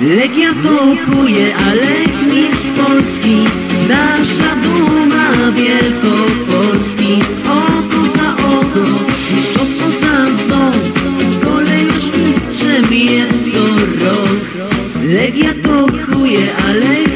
Legia tokuje, ale mistrz Polski Nasza duma Wielkopolski. Oko za oko, mistrzostwo za msą Kolejarz mistrzem jest co rok. Legia tokuje, ale mistrz